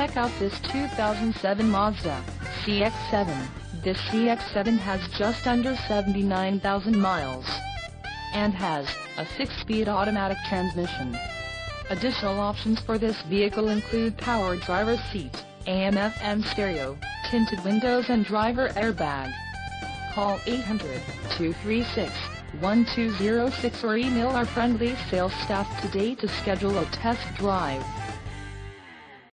Check out this 2007 Mazda CX-7. This CX-7 has just under 79,000 miles and has a 6-speed automatic transmission. Additional options for this vehicle include power driver seat, AM-FM stereo, tinted windows and driver airbag. Call 800-236-1206 or email our friendly sales staff today to schedule a test drive.